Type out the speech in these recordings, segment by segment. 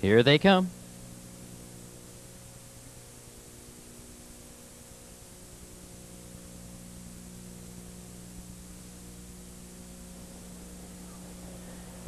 Here they come.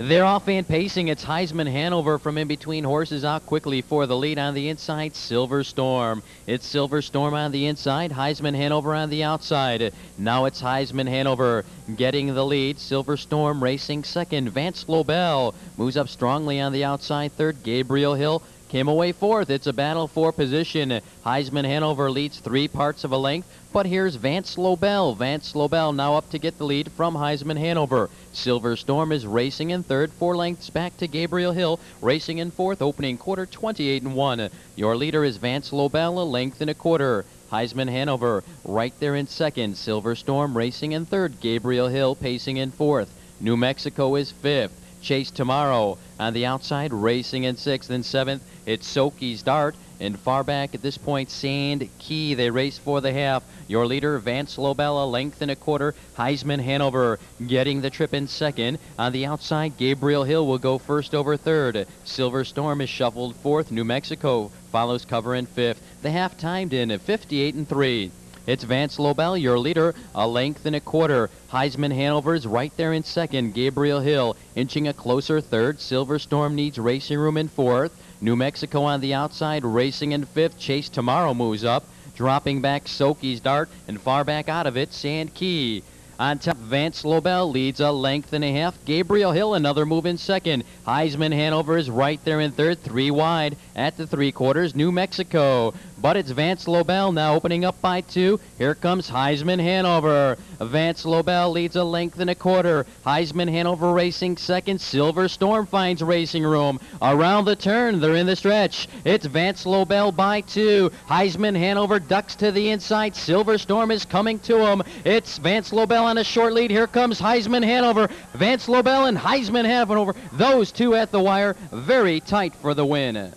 They're off and pacing. It's Heisman Hanover from in between horses out quickly for the lead on the inside. Silver Storm. It's Silver Storm on the inside. Heisman Hanover on the outside. Now it's Heisman Hanover getting the lead. Silver Storm racing second. Vance Lobell moves up strongly on the outside third. Gabriel Hill came away fourth. It's a battle for position. Heisman Hanover leads three parts of a length, but here's Vance Lobell. Vance Lobell now up to get the lead from Heisman Hanover. Silver Storm is racing in third, four lengths back to Gabriel Hill, racing in fourth, opening quarter 28 and 1. Your leader is Vance Lobell, a length and a quarter. Heisman Hanover right there in second. Silver Storm racing in third. Gabriel Hill pacing in fourth. New Mexico is fifth. Chase Tomorrow on the outside, racing in sixth and seventh. It's Soki's Dart. And far back at this point, Sand Key. They race for the half. Your leader, Vance Lobell a, length and a quarter. Heisman Hanover getting the trip in second. On the outside, Gabriel Hill will go first over third. Silver Storm is shuffled fourth. New Mexico follows cover in fifth. The half timed in at 58 and 3. It's Vance Lobell, your leader, a length and a quarter. Heisman Hanover's right there in second. Gabriel Hill inching a closer third. Silver Storm needs racing room in fourth. New Mexico on the outside, racing in fifth. Chase Tomorrow moves up, dropping back Soki's Dart, and far back out of it, Sand Key. On top, Vance Lobell leads a length and a half. Gabriel Hill, another move in second. Heisman Hanover is right there in third, three wide at the three quarters. New Mexico. But it's Vance Lobell now opening up by two. Here comes Heisman Hanover. Vance Lobell leads a length and a quarter. Heisman Hanover racing second. Silver Storm finds racing room. Around the turn, they're in the stretch. It's Vance Lobell by two. Heisman Hanover ducks to the inside. Silver Storm is coming to him. It's Vance Lobell on a short lead. Here comes Heisman Hanover. Vance Lobell and Heisman Hanover. Those two at the wire. Very tight for the win.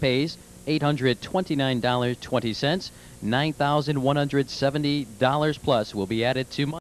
Pays $829.20. $9,170 plus will be added to